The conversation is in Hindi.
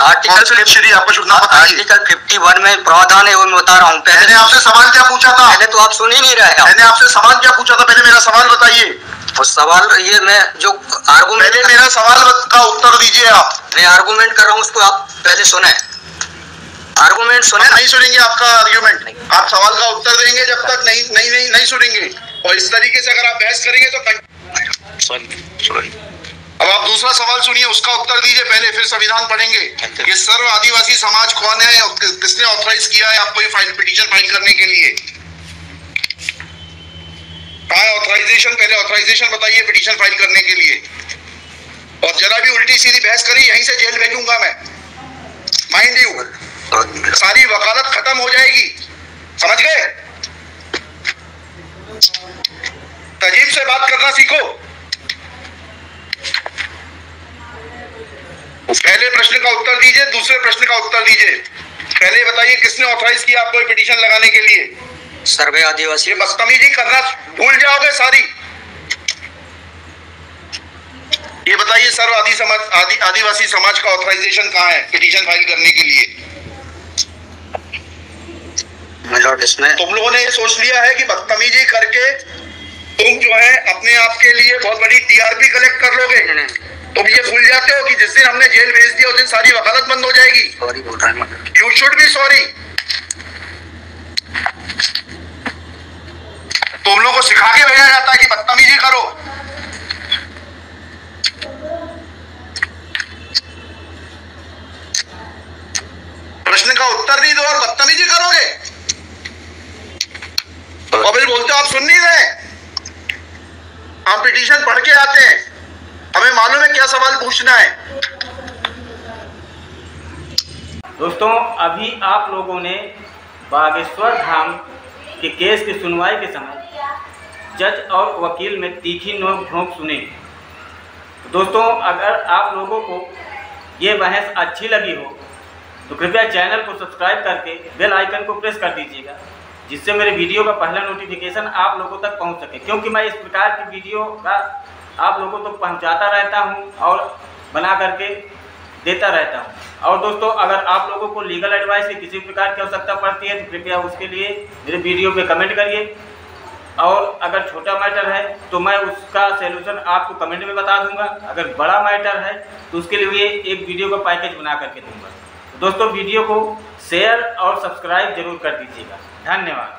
आर्टिकल कौन आपको शुरू नाम बताइए। आर्टिकल 51 में प्रावधान है वो मैं बता रहा हूँ। पहले आपसे सवाल क्या पूछा था? पहले तो आप सुन ही नहीं रहे मैंने आपसे सवाल क्या पूछा था? पहले मेरा सवाल बताइए। और सवाल ये मैं जो आर्गूमेंट पहले मेरा सवाल का उत्तर दीजिए आप। मैं आर्गूमेंट कर रहा हूँ उसको आप पहले सुने। आर्गूमेंट सुने नहीं सुनेंगे आपका आर्ग्यूमेंट आप सवाल का उत्तर देंगे जब तक नहीं नहीं नहीं, नहीं सुनेंगे। और इस तरीके से अगर आप बहस करेंगे तो अब आप दूसरा सवाल सुनिए उसका उत्तर दीजिए पहले फिर संविधान पढ़ेंगे। कि सर्व आदिवासी समाज कौन है और किसने ऑथराइज किया है आपको ये फ़ाइल पिटीशन फ़ाइल करने के लिए? कहा ऑथराइजेशन पहले ऑथराइजेशन बताइए पिटीशन फ़ाइल करने के लिए। और जरा भी उल्टी सीधी बहस करी यहीं से जेल भेजूँगा मैं। माइंड यू सारी वकालत खत्म हो जाएगी। समझ गए? तजीब से बात करना सीखो। पहले प्रश्न का उत्तर दीजिए दूसरे प्रश्न का उत्तर दीजिए। पहले बताइए किसने ऑथराइज किया आपको पिटीशन लगाने के लिए? सर्वे आदिवासी बदतमीजी करना भूल जाओगे सारी। ये बताइए सर्व आदि समाज आदि आदिवासी समाज का ऑथराइजेशन कहाँ है पिटीशन फ़ाइल करने के लिए? इसमें तुम लोगों ने ये सोच लिया है कि बदतमीजी करके तुम जो है अपने आप के लिए बहुत बड़ी टीआरपी कलेक्ट कर लोगे? तुम ये भूल जाते हो कि जिस दिन हमने जेल भेज दिया उस दिन सारी वकालत बंद हो जाएगी। सॉरी बोल रहा है यू शुड बी सॉरी तुम लोग को सिखा के भेजा जाता है कि बदतमीजी करो। प्रश्न का उत्तर नहीं दो और बदतमीजी करोगे। और फिर बोलते हो आप सुन नहीं रहे। हम पिटीशन पढ़ के आते हैं। हमें मालूम है क्या सवाल पूछना है। दोस्तों, अभी आप लोगों ने बागेश्वर धाम के केस की सुनवाई के समय जज और वकील में तीखी नोक झोंक सुने। दोस्तों, अगर आप लोगों को ये बहस अच्छी लगी हो तो कृपया चैनल को सब्सक्राइब करके बेल आइकन को प्रेस कर दीजिएगा, जिससे मेरे वीडियो का पहला नोटिफिकेशन आप लोगों तक पहुँच सके, क्योंकि मैं इस प्रकार की वीडियो का आप लोगों तक पहुंचाता रहता हूँ और बना करके देता रहता हूँ। और दोस्तों, अगर आप लोगों को लीगल एडवाइस की किसी प्रकार की आवश्यकता पड़ती है तो कृपया उसके लिए मेरे वीडियो पे कमेंट करिए। और अगर छोटा मैटर है तो मैं उसका सलूशन आपको कमेंट में बता दूँगा। अगर बड़ा मैटर है तो उसके लिए एक वीडियो का पैकेज बना करके दूँगा। दोस्तों वीडियो को शेयर और सब्सक्राइब ज़रूर कर दीजिएगा। धन्यवाद।